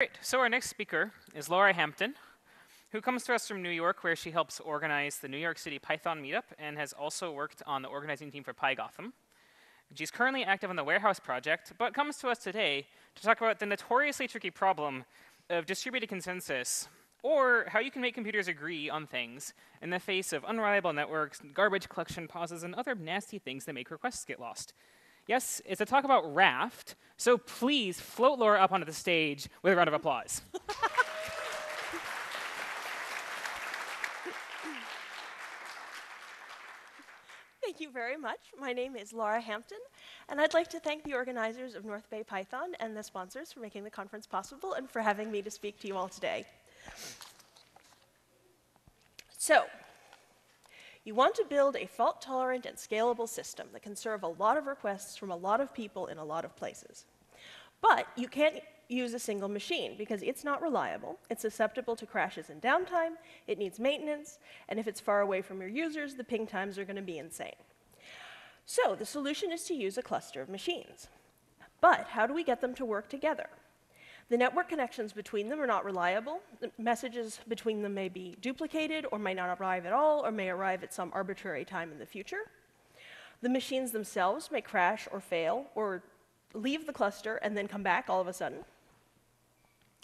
Great. So our next speaker is Laura Hampton, who comes to us from New York, where she helps organize the New York City Python meetup and has also worked on the organizing team for PyGotham. She's currently active on the Warehouse project, but comes to us today to talk about the notoriously tricky problem of distributed consensus, or how you can make computers agree on things in the face of unreliable networks, garbage collection pauses, and other nasty things that make requests get lost. Yes, it's a talk about Raft, so please float Laura up onto the stage with a round of applause. Thank you very much. My name is Laura Hampton, and I'd like to thank the organizers of North Bay Python and the sponsors for making the conference possible and for having me to speak to you all today. So, you want to build a fault-tolerant and scalable system that can serve a lot of requests from a lot of people in a lot of places. But you can't use a single machine because it's not reliable, it's susceptible to crashes and downtime, it needs maintenance, and if it's far away from your users, the ping times are going to be insane. So the solution is to use a cluster of machines. But how do we get them to work together? The network connections between them are not reliable. Messages between them may be duplicated or may not arrive at all or may arrive at some arbitrary time in the future. The machines themselves may crash or fail or leave the cluster and then come back all of a sudden.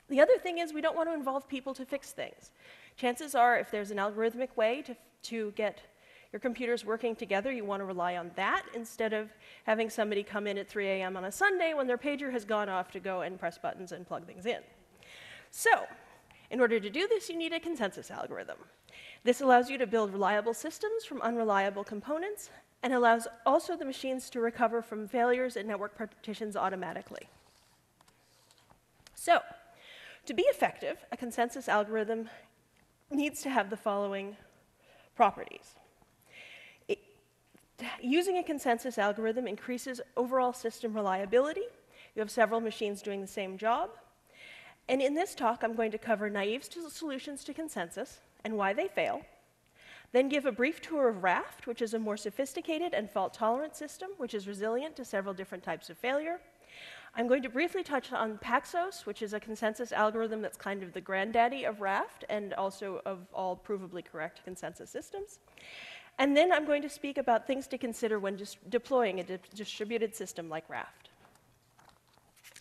The other thing is we don't want to involve people to fix things. Chances are if there's an algorithmic way to, to get your computers working together, you want to rely on that instead of having somebody come in at 3 a.m. on a Sunday when their pager has gone off to go and press buttons and plug things in. So, in order to do this, you need a consensus algorithm. This allows you to build reliable systems from unreliable components and allows also the machines to recover from failures and network partitions automatically. So, to be effective, a consensus algorithm needs to have the following properties using a consensus algorithm increases overall system reliability. You have several machines doing the same job. And in this talk, I'm going to cover naive solutions to consensus and why they fail, then give a brief tour of Raft, which is a more sophisticated and fault-tolerant system, which is resilient to several different types of failure. I'm going to briefly touch on Paxos, which is a consensus algorithm that's kind of the granddaddy of Raft and also of all provably correct consensus systems. And then I'm going to speak about things to consider when dis deploying a di distributed system like Raft.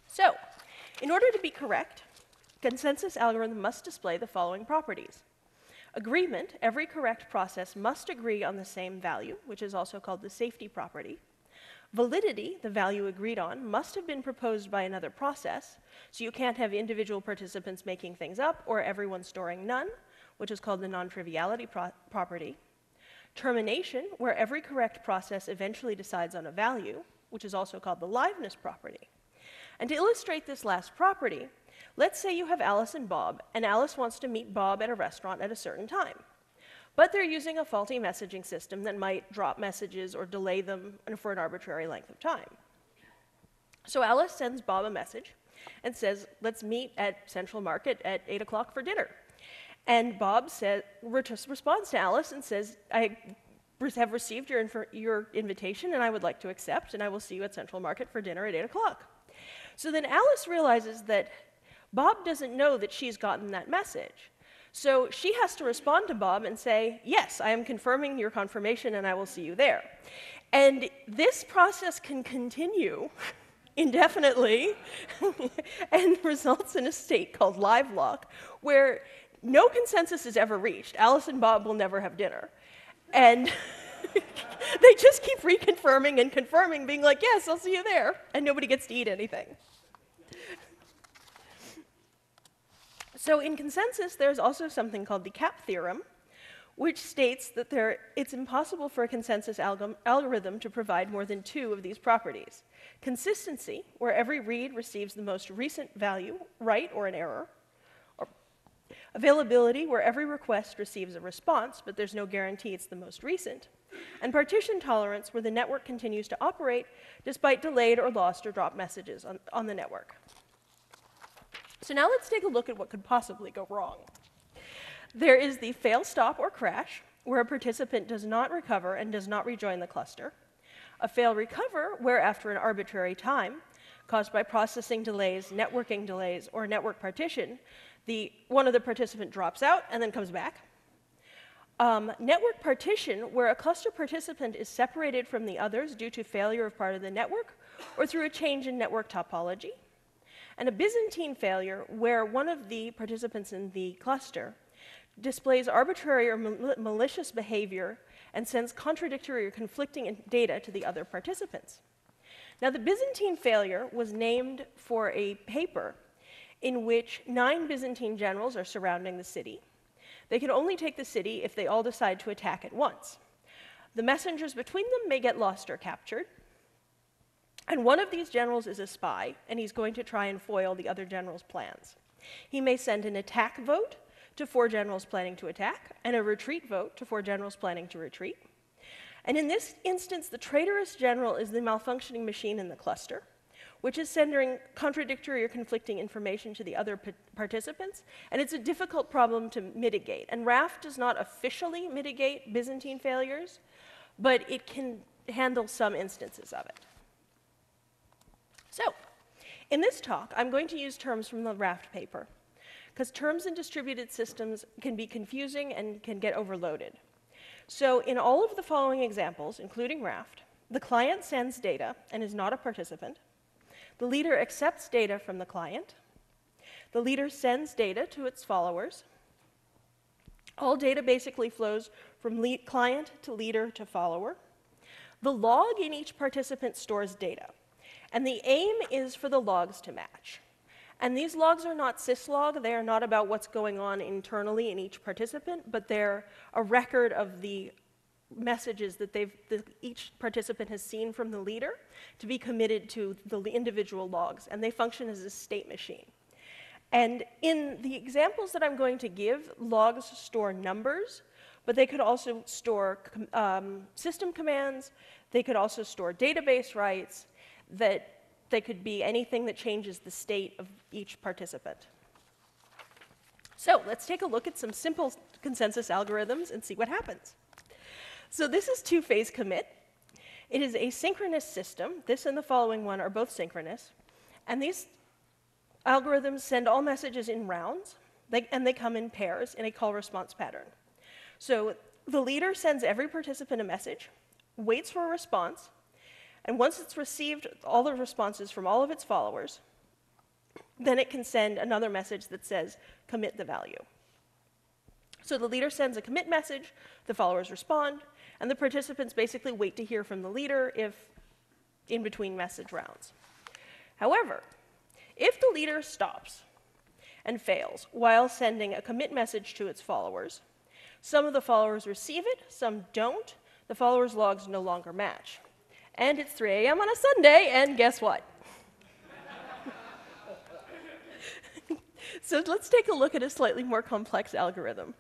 So, in order to be correct, consensus algorithm must display the following properties. Agreement, every correct process must agree on the same value, which is also called the safety property. Validity, the value agreed on, must have been proposed by another process, so you can't have individual participants making things up or everyone storing none, which is called the non-triviality pro property. Termination, where every correct process eventually decides on a value, which is also called the liveness property. And to illustrate this last property, let's say you have Alice and Bob, and Alice wants to meet Bob at a restaurant at a certain time. But they're using a faulty messaging system that might drop messages or delay them for an arbitrary length of time. So Alice sends Bob a message and says, let's meet at Central Market at 8 o'clock for dinner. And Bob said, responds to Alice and says, I have received your, your invitation and I would like to accept, and I will see you at Central Market for dinner at 8 o'clock. So then Alice realizes that Bob doesn't know that she's gotten that message. So she has to respond to Bob and say, Yes, I am confirming your confirmation and I will see you there. And this process can continue indefinitely and results in a state called live lock, where no consensus is ever reached. Alice and Bob will never have dinner. And they just keep reconfirming and confirming, being like, yes, I'll see you there. And nobody gets to eat anything. So in consensus, there's also something called the CAP theorem, which states that there, it's impossible for a consensus alg algorithm to provide more than two of these properties. Consistency, where every read receives the most recent value, right or an error, Availability, where every request receives a response, but there's no guarantee it's the most recent. And partition tolerance, where the network continues to operate despite delayed or lost or dropped messages on, on the network. So now let's take a look at what could possibly go wrong. There is the fail stop or crash, where a participant does not recover and does not rejoin the cluster. A fail recover, where after an arbitrary time, caused by processing delays, networking delays, or network partition, the, one of the participant drops out and then comes back. Um, network partition, where a cluster participant is separated from the others due to failure of part of the network or through a change in network topology. And a Byzantine failure, where one of the participants in the cluster displays arbitrary or mal- malicious behavior and sends contradictory or conflicting data to the other participants. Now, the Byzantine failure was named for a paper in which nine Byzantine generals are surrounding the city. They can only take the city if they all decide to attack at once. The messengers between them may get lost or captured. And one of these generals is a spy, and he's going to try and foil the other general's plans. He may send an attack vote to four generals planning to attack, and a retreat vote to four generals planning to retreat. And in this instance, the traitorous general is the malfunctioning machine in the cluster, which is sending contradictory or conflicting information to the other participants, and it's a difficult problem to mitigate. And RAFT does not officially mitigate Byzantine failures, but it can handle some instances of it. So, in this talk, I'm going to use terms from the RAFT paper, because terms in distributed systems can be confusing and can get overloaded. So in all of the following examples, including Raft, the client sends data and is not a participant. The leader accepts data from the client. The leader sends data to its followers. All data basically flows from client to leader to follower. The log in each participant stores data, and the aim is for the logs to match. And these logs are not syslog, they are not about what's going on internally in each participant, but they're a record of the messages that they've, the, each participant has seen from the leader to be committed to the individual logs, and they function as a state machine. And in the examples that I'm going to give, logs store numbers, but they could also store um, system commands, they could also store database rights that they could be anything that changes the state of each participant. So let's take a look at some simple consensus algorithms and see what happens. So this is two-phase commit. It is a synchronous system. This and the following one are both synchronous. And these algorithms send all messages in rounds, and they come in pairs in a call response pattern. So the leader sends every participant a message, waits for a response, and once it's received all the responses from all of its followers, then it can send another message that says, commit the value. So the leader sends a commit message, the followers respond, and the participants basically wait to hear from the leader if in between message rounds. However, if the leader stops and fails while sending a commit message to its followers, some of the followers receive it, some don't, the followers' logs no longer match and it's 3 a.m. on a Sunday, and guess what? so let's take a look at a slightly more complex algorithm.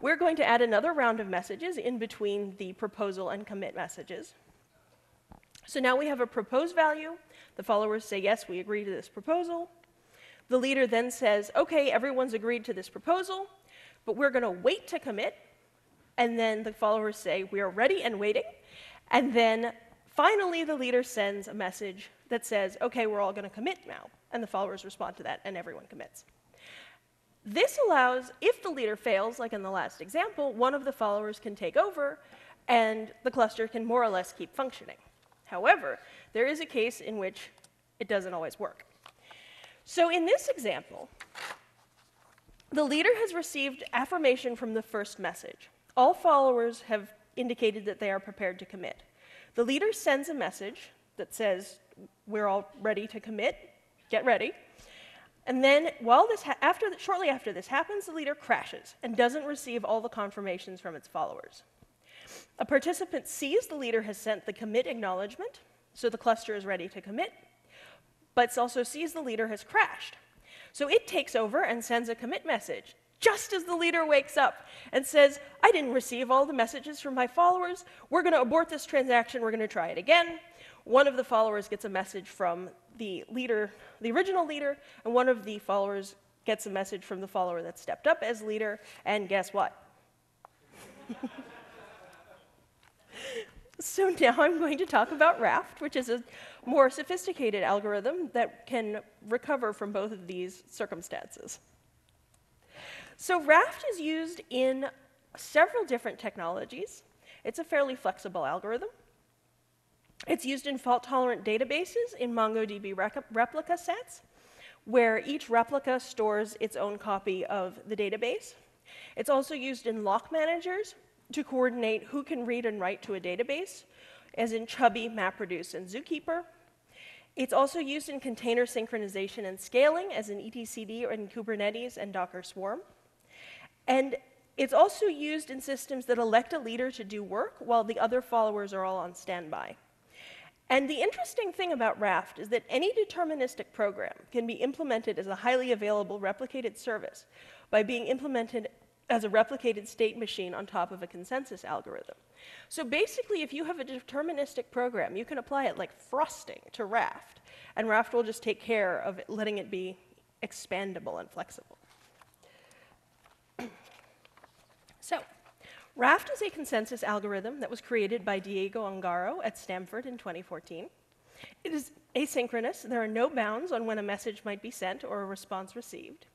We're going to add another round of messages in between the proposal and commit messages. So now we have a proposed value. The followers say, yes, we agree to this proposal. The leader then says, okay, everyone's agreed to this proposal, but we're going to wait to commit. And then the followers say, we are ready and waiting. And then Finally, the leader sends a message that says, okay, we're all going to commit now. And the followers respond to that, and everyone commits. This allows, if the leader fails, like in the last example, one of the followers can take over, and the cluster can more or less keep functioning. However, there is a case in which it doesn't always work. So in this example, the leader has received affirmation from the first message. All followers have indicated that they are prepared to commit. The leader sends a message that says, We're all ready to commit, get ready. And then, while this after the, shortly after this happens, the leader crashes and doesn't receive all the confirmations from its followers. A participant sees the leader has sent the commit acknowledgement, so the cluster is ready to commit, but also sees the leader has crashed. So it takes over and sends a commit message just as the leader wakes up and says, I didn't receive all the messages from my followers. We're going to abort this transaction. We're going to try it again. One of the followers gets a message from the leader, the original leader, and one of the followers gets a message from the follower that stepped up as leader. And guess what? So now I'm going to talk about Raft, which is a more sophisticated algorithm that can recover from both of these circumstances. So Raft is used in several different technologies. It's a fairly flexible algorithm. It's used in fault-tolerant databases in MongoDB replica sets, where each replica stores its own copy of the database. It's also used in lock managers to coordinate who can read and write to a database, as in Chubby, MapReduce, and Zookeeper. It's also used in container synchronization and scaling, as in etcd or in Kubernetes and Docker Swarm. And it's also used in systems that elect a leader to do work while the other followers are all on standby. And the interesting thing about Raft is that any deterministic program can be implemented as a highly available replicated service by being implemented as a replicated state machine on top of a consensus algorithm. So basically, if you have a deterministic program, you can apply it like frosting to Raft, and Raft will just take care of it, letting it be expandable and flexible. so, Raft is a consensus algorithm that was created by Diego Ongaro at Stanford in 2014. It is asynchronous. There are no bounds on when a message might be sent or a response received.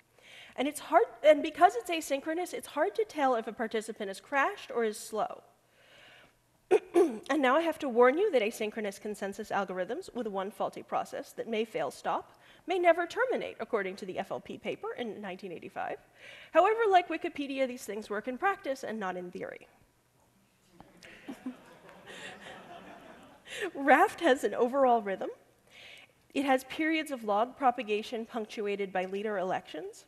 And it's hard, and because it's asynchronous, it's hard to tell if a participant is crashed or is slow. and now I have to warn you that asynchronous consensus algorithms with one faulty process that may fail stop may never terminate, according to the FLP paper in 1985. However, like Wikipedia, these things work in practice and not in theory. Raft has an overall rhythm. It has periods of log propagation punctuated by leader elections.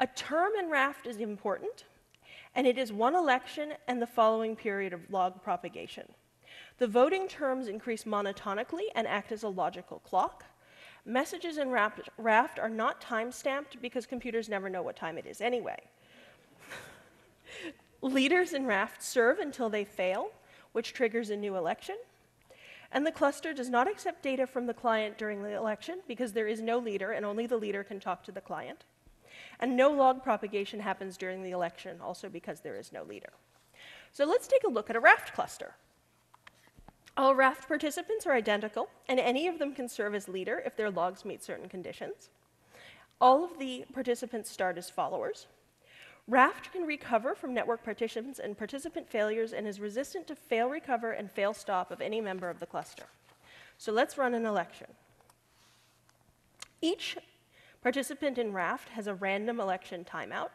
A term in Raft is important, and it is one election and the following period of log propagation. The voting terms increase monotonically and act as a logical clock. Messages in Raft, Raft are not time-stamped because computers never know what time it is anyway. Leaders in Raft serve until they fail, which triggers a new election. And the cluster does not accept data from the client during the election because there is no leader and only the leader can talk to the client. And no log propagation happens during the election, also because there is no leader. So let's take a look at a Raft cluster. All Raft participants are identical, and any of them can serve as leader if their logs meet certain conditions. All of the participants start as followers. Raft can recover from network partitions and participant failures and is resistant to fail recover and fail stop of any member of the cluster. So let's run an election. Each participant in Raft has a random election timeout,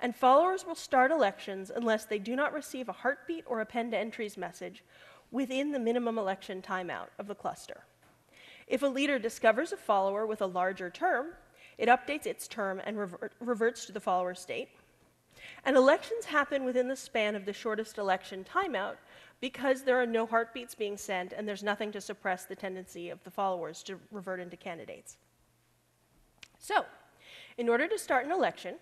and followers will start elections unless they do not receive a heartbeat or append entries message within the minimum election timeout of the cluster. If a leader discovers a follower with a larger term, it updates its term and revert, reverts to the follower state. And elections happen within the span of the shortest election timeout because there are no heartbeats being sent and there's nothing to suppress the tendency of the followers to revert into candidates. So, in order to start an election,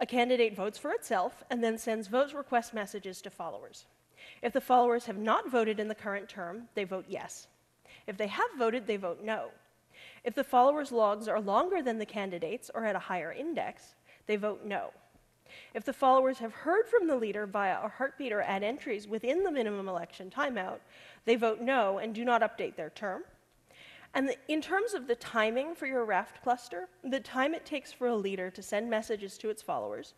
a candidate votes for itself and then sends vote request messages to followers. If the followers have not voted in the current term, they vote yes. If they have voted, they vote no. If the followers' logs are longer than the candidates or at a higher index, they vote no. If the followers have heard from the leader via a heartbeat or add entries within the minimum election timeout, they vote no and do not update their term. And the, in terms of the timing for your Raft cluster, the time it takes for a leader to send messages to its followers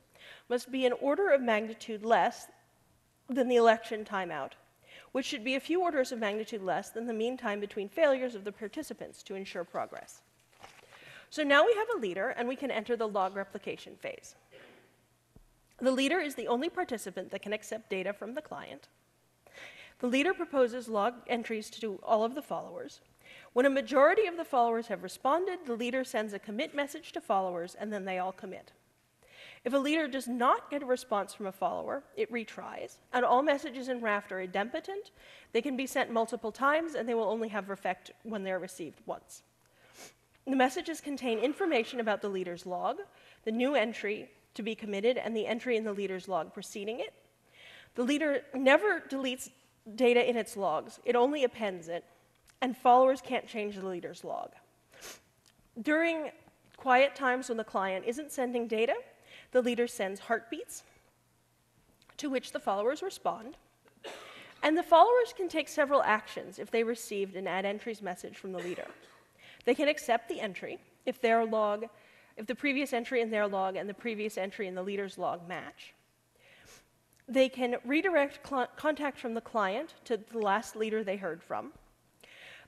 must be an order of magnitude less than the election timeout, which should be a few orders of magnitude less than the mean time between failures of the participants to ensure progress. So now we have a leader, and we can enter the log replication phase. The leader is the only participant that can accept data from the client. The leader proposes log entries to all of the followers. When a majority of the followers have responded, the leader sends a commit message to followers, and then they all commit. If a leader does not get a response from a follower, it retries, and all messages in Raft are idempotent. They can be sent multiple times, and they will only have effect when they're received once. The messages contain information about the leader's log, the new entry to be committed, and the entry in the leader's log preceding it. The leader never deletes data in its logs, it only appends it, and followers can't change the leader's log. During quiet times when the client isn't sending data, the leader sends heartbeats, to which the followers respond. And the followers can take several actions if they received an add entries message from the leader. They can accept the entry if their log, if the previous entry in their log and the previous entry in the leader's log match. They can redirect contact from the client to the last leader they heard from.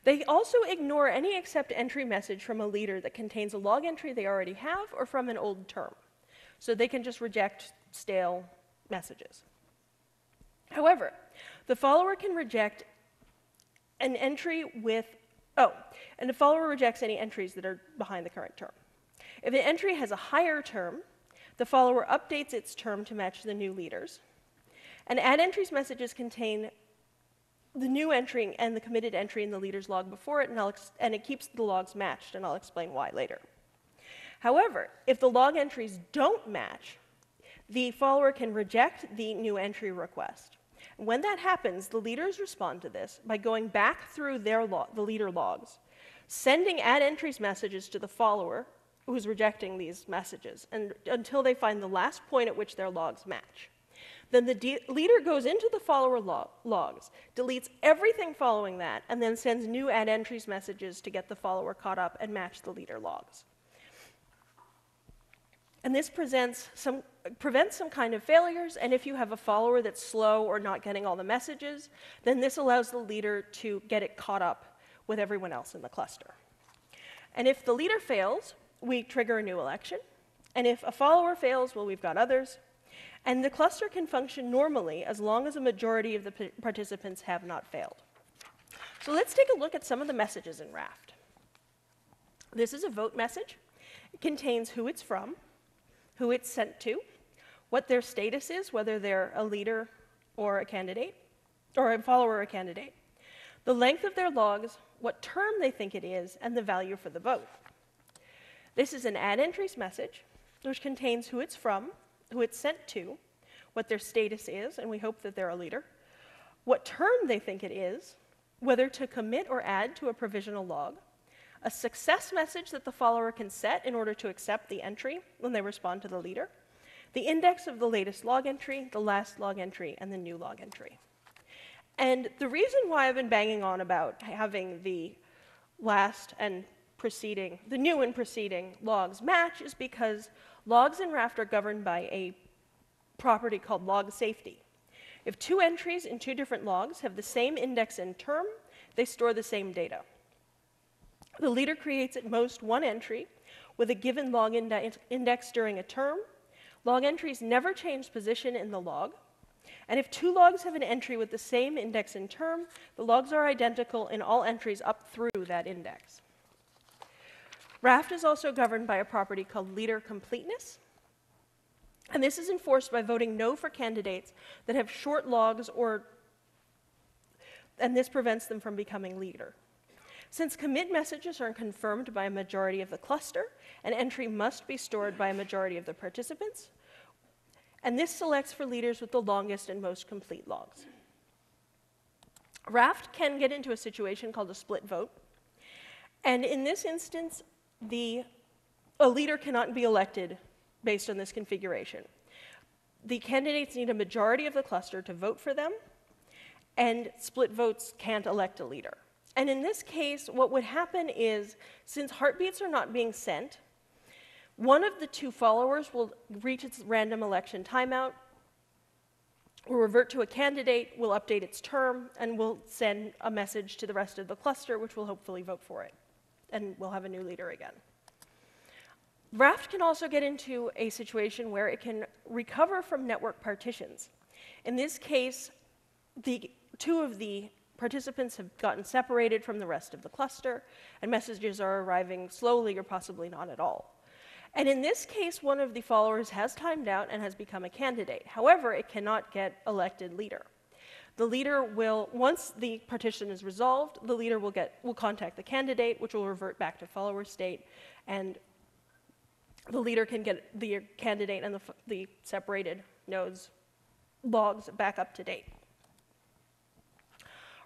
They also ignore any accept entry message from a leader that contains a log entry they already have or from an old term. So they can just reject stale messages. However, the follower can reject an entry with, oh, and the follower rejects any entries that are behind the current term. If an entry has a higher term, the follower updates its term to match the new leaders. And add entries messages contain the new entry and the committed entry in the leader's log before it, and, and, it keeps the logs matched, and I'll explain why later. However, if the log entries don't match, the follower can reject the new entry request. When that happens, the leaders respond to this by going back through their the leader logs, sending add entries messages to the follower who's rejecting these messages and, until they find the last point at which their logs match. Then the de- leader goes into the follower log- logs, deletes everything following that, and then sends new add entries messages to get the follower caught up and match the leader logs. And this some, prevents some kind of failures, and if you have a follower that's slow or not getting all the messages, then this allows the leader to get it caught up with everyone else in the cluster. And if the leader fails, we trigger a new election. And if a follower fails, well, we've got others. And the cluster can function normally as long as a majority of the participants have not failed. So let's take a look at some of the messages in Raft. This is a vote message. It contains who it's from, who it's sent to, what their status is, whether they're a leader or a candidate, or a follower or a candidate, the length of their logs, what term they think it is, and the value for the vote. This is an add entries message, which contains who it's from, who it's sent to, what their status is, and we hope that they're a leader, what term they think it is, whether to commit or add to a provisional log, a success message that the follower can set in order to accept the entry when they respond to the leader, the index of the latest log entry, the last log entry, and the new log entry. And the reason why I've been banging on about having the last and preceding, the new and preceding logs match is because logs in Raft are governed by a property called log safety. If two entries in two different logs have the same index and term, they store the same data. The leader creates at most one entry with a given log index during a term. Log entries never change position in the log. And if two logs have an entry with the same index and term, the logs are identical in all entries up through that index. Raft is also governed by a property called leader completeness. And this is enforced by voting no for candidates that have short logs or and this prevents them from becoming leader. Since commit messages are confirmed by a majority of the cluster, an entry must be stored by a majority of the participants, and this selects for leaders with the longest and most complete logs. Raft can get into a situation called a split vote, and in this instance, the, a leader cannot be elected based on this configuration. The candidates need a majority of the cluster to vote for them, and split votes can't elect a leader. And in this case, what would happen is since heartbeats are not being sent, one of the two followers will reach its random election timeout, will revert to a candidate, will update its term, and will send a message to the rest of the cluster, which will hopefully vote for it and we'll have a new leader again. Raft can also get into a situation where it can recover from network partitions. In this case, the two of the participants have gotten separated from the rest of the cluster, and messages are arriving slowly or possibly not at all. And in this case, one of the followers has timed out and has become a candidate. However, it cannot get elected leader. The leader will, once the partition is resolved, the leader will, get, will contact the candidate, which will revert back to follower state, and the leader can get the candidate and the, the separated nodes logs back up to date.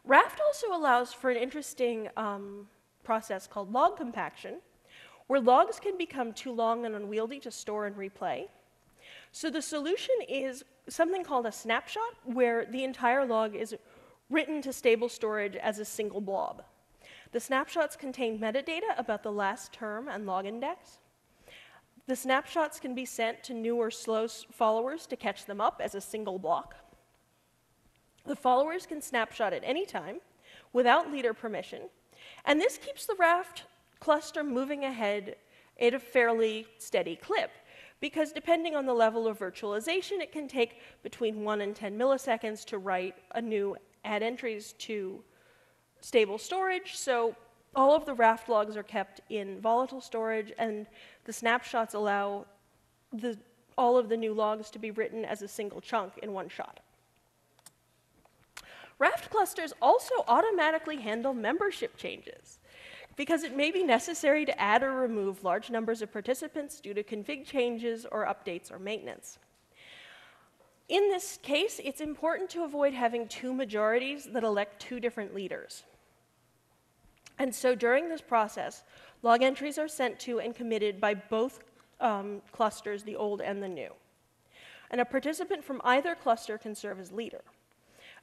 Raft also allows for an interesting um, process called log compaction, where logs can become too long and unwieldy to store and replay. So the solution is something called a snapshot, where the entire log is written to stable storage as a single blob. The snapshots contain metadata about the last term and log index. The snapshots can be sent to new or slow followers to catch them up as a single block. The followers can snapshot at any time without leader permission, and this keeps the Raft cluster moving ahead at a fairly steady clip because depending on the level of virtualization, it can take between 1 and 10 milliseconds to write a new add entries to stable storage. So all of the Raft logs are kept in volatile storage, and the snapshots allow the, all of the new logs to be written as a single chunk in one shot. Raft clusters also automatically handle membership changes because it may be necessary to add or remove large numbers of participants due to config changes or updates or maintenance. In this case, it's important to avoid having two majorities that elect two different leaders. And so during this process, log entries are sent to and committed by both um, clusters, the old and the new. And a participant from either cluster can serve as leader.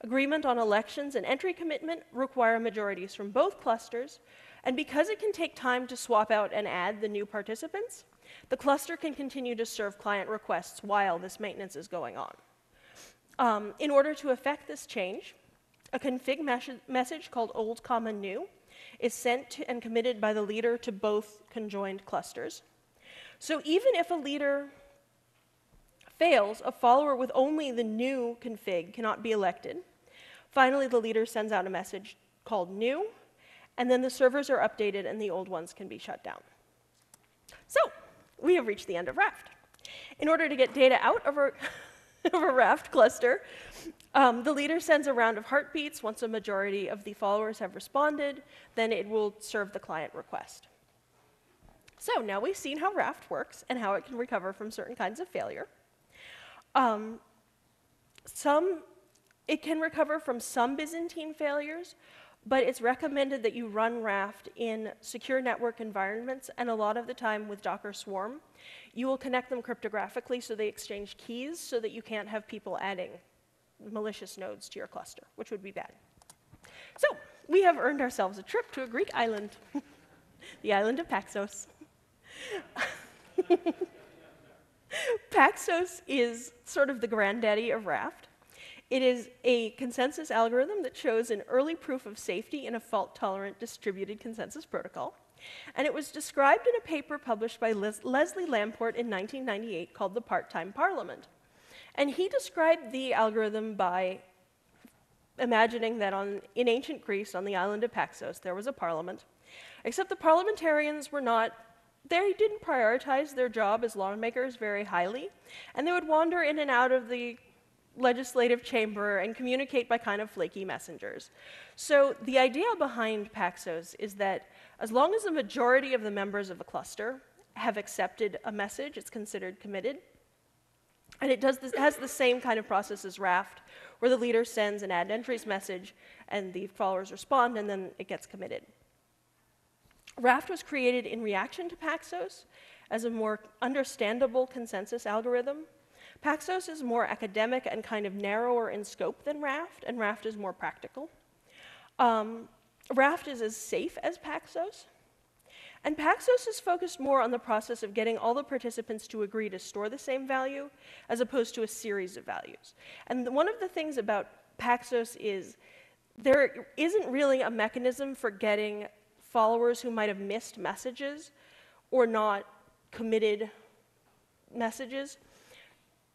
Agreement on elections and entry commitment require majorities from both clusters, and because it can take time to swap out and add the new participants, the cluster can continue to serve client requests while this maintenance is going on. Um, in order to effect this change, a config mes message called old comma new is sent and committed by the leader to both conjoined clusters. So even if a leader fails, a follower with only the new config cannot be elected. Finally, the leader sends out a message called new, and then the servers are updated and the old ones can be shut down. So, we have reached the end of Raft. In order to get data out of a, of a Raft cluster, um, the leader sends a round of heartbeats once a majority of the followers have responded, then it will serve the client request. So now we've seen how Raft works and how it can recover from certain kinds of failure. Um, some, it can recover from some Byzantine failures, but it's recommended that you run Raft in secure network environments, and a lot of the time with Docker Swarm, you will connect them cryptographically so they exchange keys so that you can't have people adding malicious nodes to your cluster, which would be bad. So we have earned ourselves a trip to a Greek island, the island of Paxos. Paxos is sort of the granddaddy of Raft. It is a consensus algorithm that shows an early proof of safety in a fault-tolerant distributed consensus protocol. And it was described in a paper published by Les Leslie Lamport in 1998 called The Part-Time Parliament. And he described the algorithm by imagining that on, in ancient Greece, on the island of Paxos, there was a parliament, except the parliamentarians were not, they didn't prioritize their job as lawmakers very highly, and they would wander in and out of the legislative chamber and communicate by kind of flaky messengers. So the idea behind Paxos is that as long as the majority of the members of a cluster have accepted a message, it's considered committed. And it does this, has the same kind of process as Raft, where the leader sends an add entries message and the followers respond and then it gets committed. Raft was created in reaction to Paxos as a more understandable consensus algorithm Paxos is more academic and kind of narrower in scope than Raft, and Raft is more practical. Um, Raft is as safe as Paxos. And Paxos is focused more on the process of getting all the participants to agree to store the same value as opposed to a series of values. And one of the things about Paxos is there isn't really a mechanism for getting followers who might have missed messages or not committed messages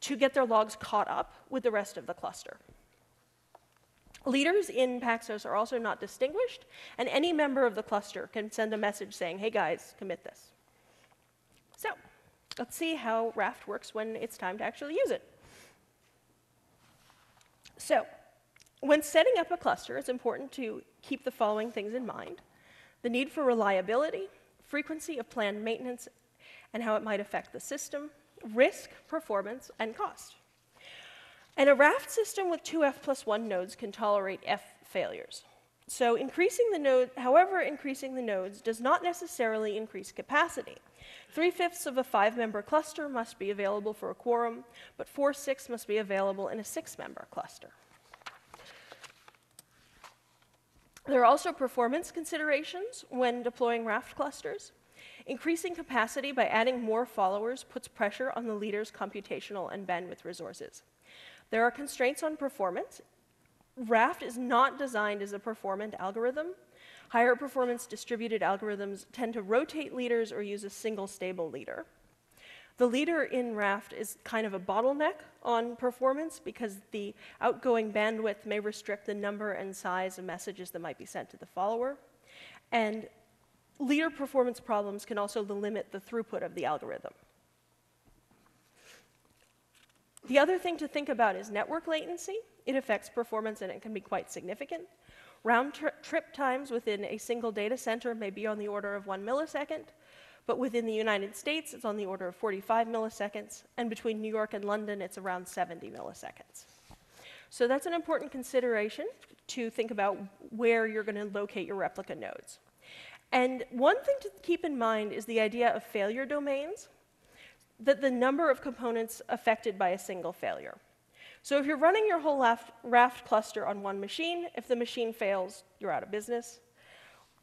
to get their logs caught up with the rest of the cluster. Leaders in Paxos are also not distinguished, and any member of the cluster can send a message saying, hey guys, commit this. So, let's see how Raft works when it's time to actually use it. So, when setting up a cluster, it's important to keep the following things in mind. The need for reliability, frequency of planned maintenance, and how it might affect the system, risk, performance, and cost. And a raft system with two F plus one nodes can tolerate F failures. So increasing the node, however, increasing the nodes does not necessarily increase capacity. Three-fifths of a five-member cluster must be available for a quorum, but four-sixths must be available in a six-member cluster. There are also performance considerations when deploying raft clusters. Increasing capacity by adding more followers puts pressure on the leader's computational and bandwidth resources. There are constraints on performance. Raft is not designed as a performant algorithm. Higher performance distributed algorithms tend to rotate leaders or use a single stable leader. The leader in Raft is kind of a bottleneck on performance because the outgoing bandwidth may restrict the number and size of messages that might be sent to the follower. And leader performance problems can also limit the throughput of the algorithm. The other thing to think about is network latency. It affects performance and it can be quite significant. Round tri trip times within a single data center may be on the order of one millisecond, but within the United States, it's on the order of 45 milliseconds, and between New York and London, it's around 70 milliseconds. So that's an important consideration to think about where you're going to locate your replica nodes. And one thing to keep in mind is the idea of failure domains, that the number of components affected by a single failure. So if you're running your whole raft, cluster on one machine, if the machine fails, you're out of business.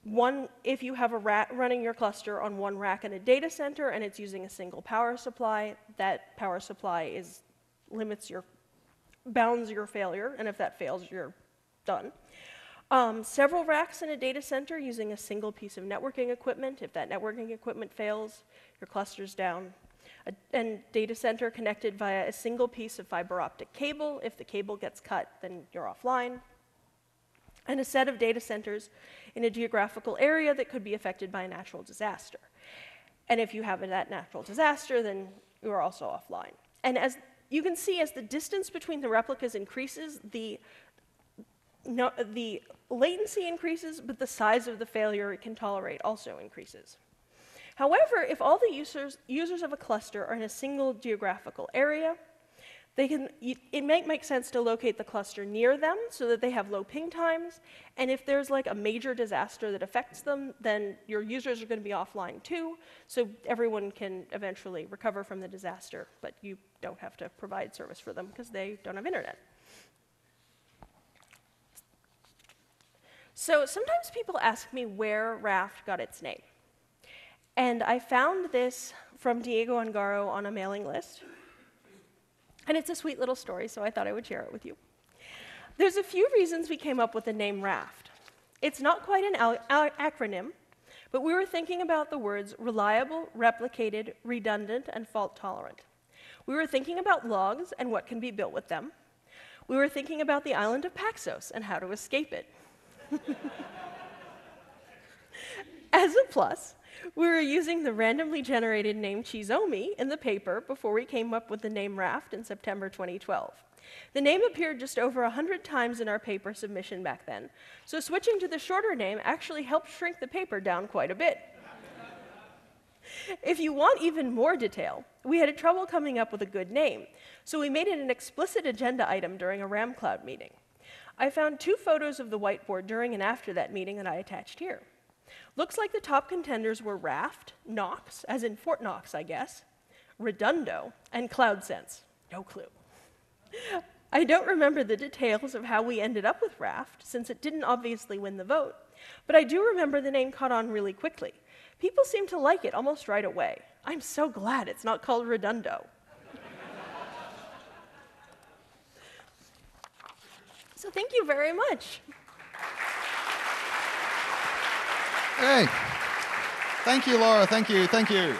One, if you have a rat running your cluster on one rack in a data center and it's using a single power supply, that power supply is limits your bounds your failure, and if that fails, you're done. Um, several racks in a data center using a single piece of networking equipment. If that networking equipment fails, your cluster's down. A, and data center connected via a single piece of fiber optic cable. If the cable gets cut, then you're offline and a set of data centers in a geographical area that could be affected by a natural disaster. And if you have that natural disaster, then you are also offline. And as you can see, as the distance between the replicas increases, the, no, the latency increases, but the size of the failure it can tolerate also increases. However, if all the users, users of a cluster are in a single geographical area, they can, it might make sense to locate the cluster near them so that they have low ping times. And if there's like a major disaster that affects them, then your users are going to be offline too. So everyone can eventually recover from the disaster, but you don't have to provide service for them because they don't have internet. So sometimes people ask me where Raft got its name. And I found this from Diego Ongaro on a mailing list. And it's a sweet little story, so I thought I would share it with you. There's a few reasons we came up with the name RAFT. It's not quite an acronym, but we were thinking about the words reliable, replicated, redundant, and fault tolerant. We were thinking about logs and what can be built with them. We were thinking about the island of Paxos and how to escape it. As a plus, we were using the randomly generated name Chizomi in the paper before we came up with the name Raft in September 2012. The name appeared just over 100 times in our paper submission back then, so switching to the shorter name actually helped shrink the paper down quite a bit. if you want even more detail, we had trouble coming up with a good name, so we made it an explicit agenda item during a RamCloud meeting. I found two photos of the whiteboard during and after that meeting that I attached here. Looks like the top contenders were Raft, Knox, as in Fort Knox, I guess, Redundo, and CloudSense. No clue. I don't remember the details of how we ended up with Raft, since it didn't obviously win the vote, but I do remember the name caught on really quickly. People seem to like it almost right away. I'm so glad it's not called Redundo. So thank you very much. Hey. Thank you, Laura. Thank you. Thank you.